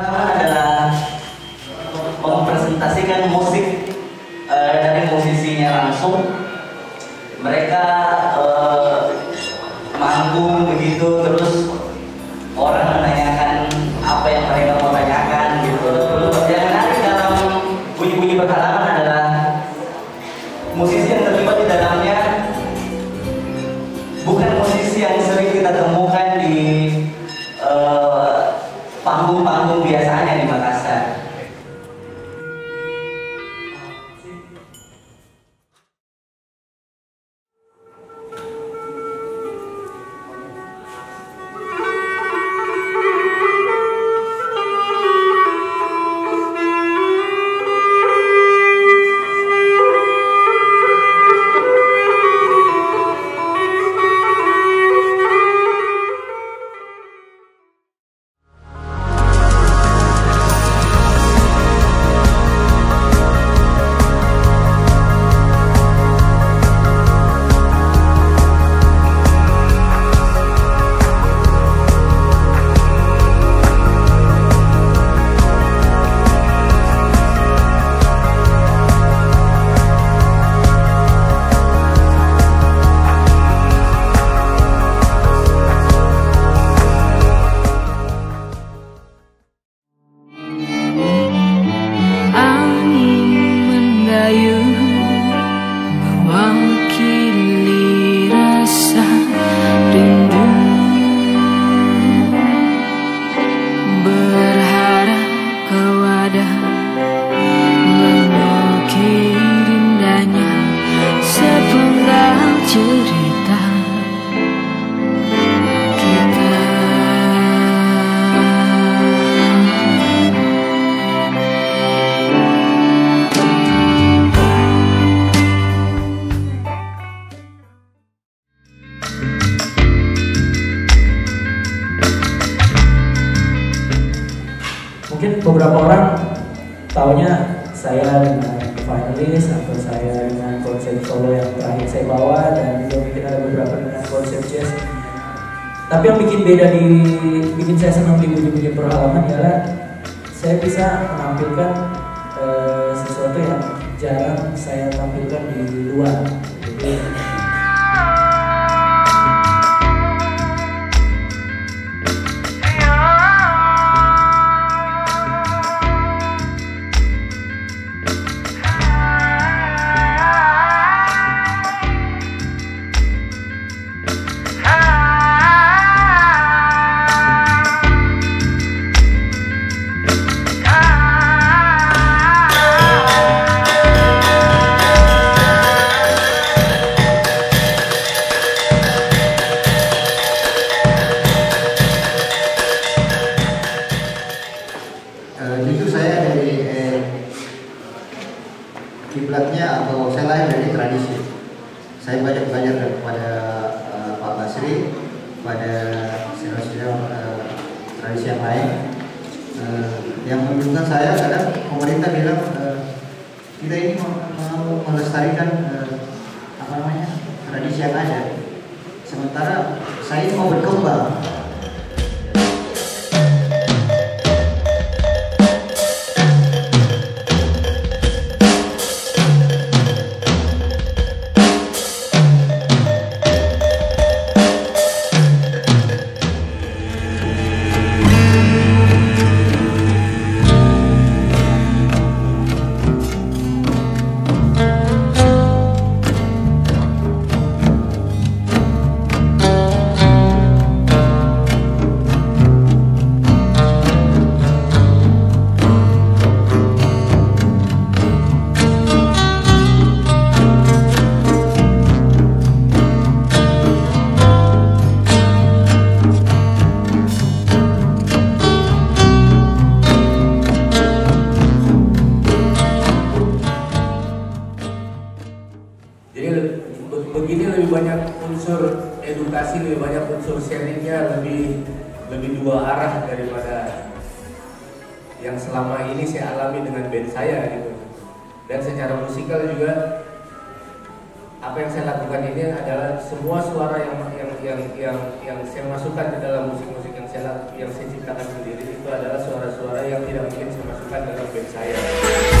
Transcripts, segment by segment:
Pertama adalah mempresentasikan musik eh, dari musisinya langsung. Mereka eh, manggung begitu terus orang menanyakan apa yang mereka mau tanyakan gitu. Yang menarik dalam bunyi-bunyi berhalangan adalah musisi yang taunya saya dengan finalis atau saya dengan konsep solo yang terakhir saya bawa dan juga mungkin ada beberapa dengan konsep jazz. Tapi yang bikin beda di bikin saya senang di bunyi-bunyi peralaman adalah saya bisa menampilkan eh, sesuatu yang jarang saya tampilkan di luar tradisi. Saya banyak belajar daripada eh, Pak Basri, pada saudara-saudara eh, tradisi yang lain. Eh, yang membingungkan saya kadang pemerintah bilang eh, kita ini mau, melestarikan eh, apa namanya tradisi yang ada. Sementara saya ini mau berkembang. Unsur edukasi, lebih banyak unsur sharingnya, lebih lebih dua arah daripada yang selama ini saya alami dengan band saya gitu. Dan secara musikal juga apa yang saya lakukan ini adalah semua suara yang yang yang yang, yang saya masukkan ke dalam musik-musik yang saya yang saya ciptakan sendiri itu adalah suara-suara yang tidak mungkin saya masukkan dalam band saya.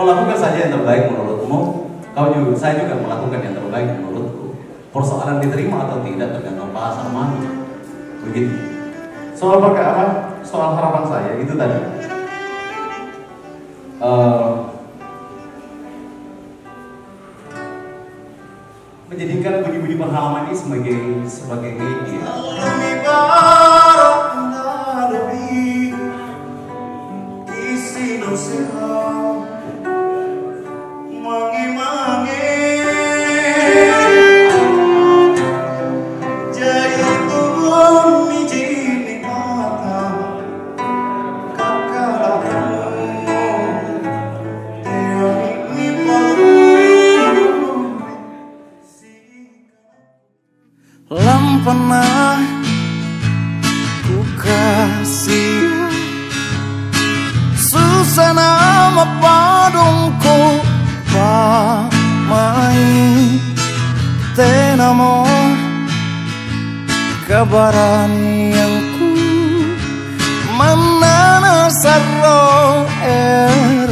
Kau lakukan saja yang terbaik menurutmu, kau juga saya juga melakukan yang terbaik menurutku. Persoalan diterima atau tidak tergantung pasar mana. Begitu. Soal pakai apa? Soal harapan saya itu tadi. Eh, menjadikan bunyi-bunyi berhalaman ini sebagai sebagai media. Lampana ku kasih. Susana mapadungku pamai Tenamo kabaran yang ku Manana sarro eh